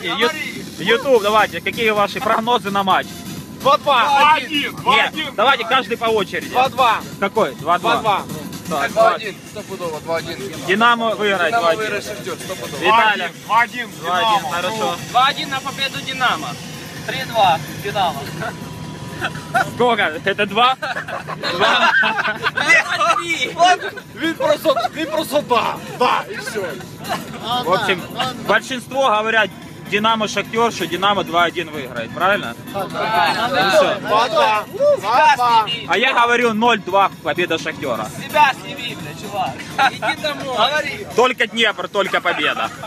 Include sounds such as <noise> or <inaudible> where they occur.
Ю- Ютуб, давайте, какие ваши прогнозы на матч? 2-2. Нет, давайте каждый по очереди. 2-2. Какой? 2-2. 2-2. Так, 2-1, стопудово, 2-1. Динамо выиграет Динамо 2-1. выиграет Шахтер, стопудово. Виталий. 2-1. 2-1, хорошо. 2-1 на победу Динамо. 3-2 Динамо. Сколько? Это два? Два? Він просто, він просто да. Да, і все. В общем, большинство говорят Динамо Шахтер, что Динамо 2-1 выиграет, правильно? Ну всё. 2-2. 2-2. А я говорю 0-2 победа Шахтера. Себя сними, бля, чувак. Иди домой. Говори. Только Днепр, только победа. <laughs>